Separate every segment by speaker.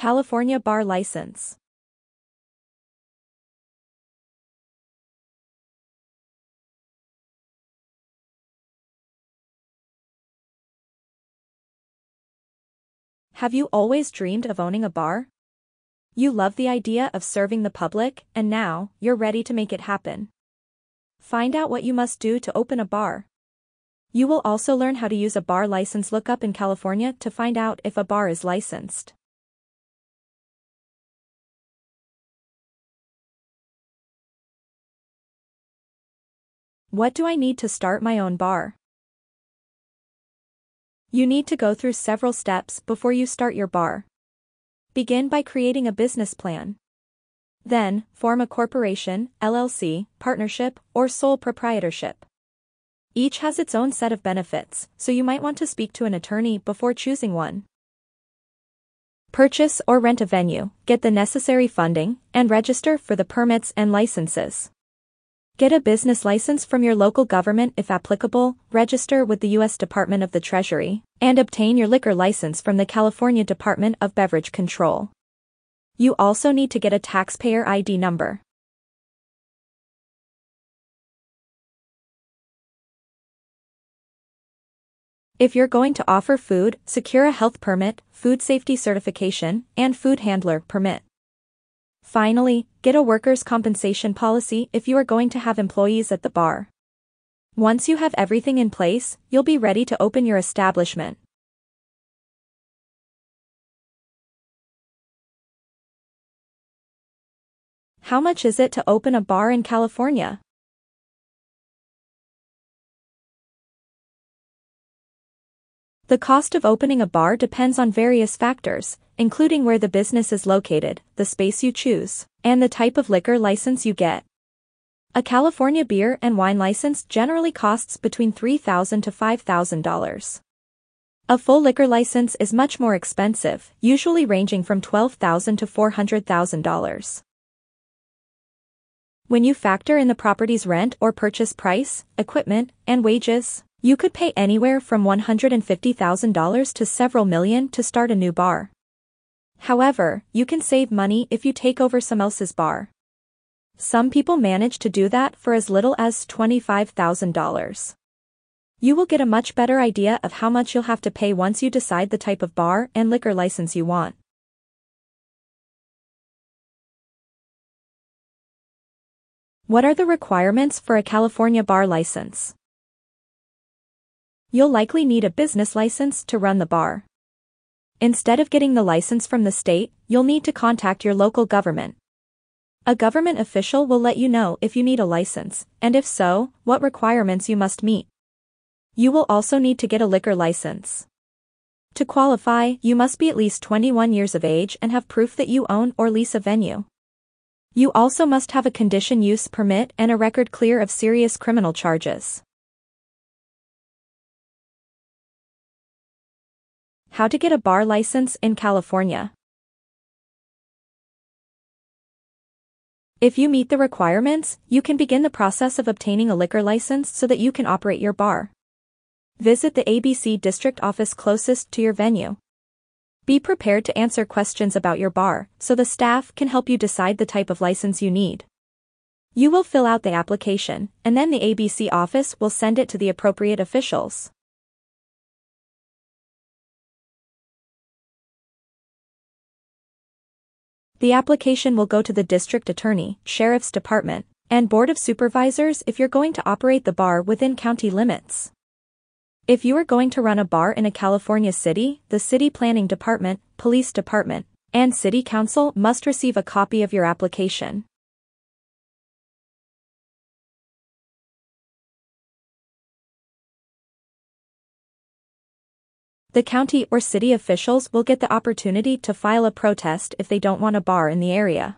Speaker 1: California Bar License. Have you always dreamed of owning a bar? You love the idea of serving the public, and now, you're ready to make it happen. Find out what you must do to open a bar. You will also learn how to use a bar license lookup in California to find out if a bar is licensed. What do I need to start my own bar? You need to go through several steps before you start your bar. Begin by creating a business plan. Then, form a corporation, LLC, partnership, or sole proprietorship. Each has its own set of benefits, so you might want to speak to an attorney before choosing one. Purchase or rent a venue, get the necessary funding, and register for the permits and licenses. Get a business license from your local government if applicable, register with the U.S. Department of the Treasury, and obtain your liquor license from the California Department of Beverage Control. You also need to get a taxpayer ID number. If you're going to offer food, secure a health permit, food safety certification, and food handler permit. Finally, get a workers' compensation policy if you are going to have employees at the bar. Once you have everything in place, you'll be ready to open your establishment. How much is it to open a bar in California? The cost of opening a bar depends on various factors, including where the business is located, the space you choose, and the type of liquor license you get. A California beer and wine license generally costs between $3,000 to $5,000. A full liquor license is much more expensive, usually ranging from $12,000 to $400,000. When you factor in the property's rent or purchase price, equipment, and wages, you could pay anywhere from $150,000 to several million to start a new bar. However, you can save money if you take over some else's bar. Some people manage to do that for as little as $25,000. You will get a much better idea of how much you'll have to pay once you decide the type of bar and liquor license you want. What are the requirements for a California bar license? You'll likely need a business license to run the bar. Instead of getting the license from the state, you'll need to contact your local government. A government official will let you know if you need a license, and if so, what requirements you must meet. You will also need to get a liquor license. To qualify, you must be at least 21 years of age and have proof that you own or lease a venue. You also must have a condition use permit and a record clear of serious criminal charges. How to get a bar license in California. If you meet the requirements, you can begin the process of obtaining a liquor license so that you can operate your bar. Visit the ABC district office closest to your venue. Be prepared to answer questions about your bar, so the staff can help you decide the type of license you need. You will fill out the application, and then the ABC office will send it to the appropriate officials. The application will go to the district attorney, sheriff's department, and board of supervisors if you're going to operate the bar within county limits. If you are going to run a bar in a California city, the city planning department, police department, and city council must receive a copy of your application. The county or city officials will get the opportunity to file a protest if they don't want a bar in the area.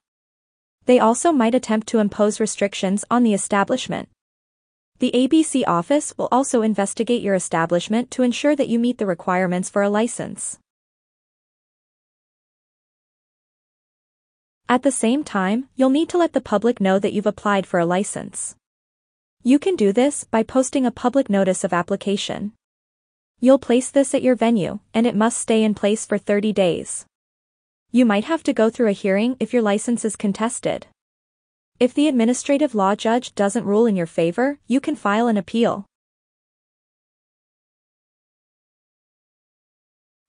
Speaker 1: They also might attempt to impose restrictions on the establishment. The ABC office will also investigate your establishment to ensure that you meet the requirements for a license. At the same time, you'll need to let the public know that you've applied for a license. You can do this by posting a public notice of application. You'll place this at your venue, and it must stay in place for 30 days. You might have to go through a hearing if your license is contested. If the administrative law judge doesn't rule in your favor, you can file an appeal.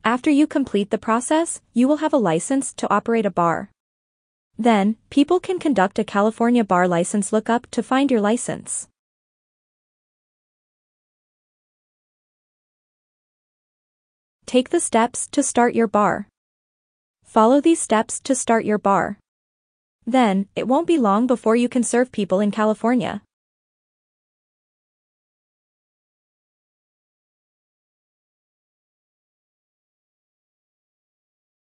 Speaker 1: After you complete the process, you will have a license to operate a bar. Then, people can conduct a California bar license lookup to find your license. Take the steps to start your bar. Follow these steps to start your bar. Then, it won't be long before you can serve people in California.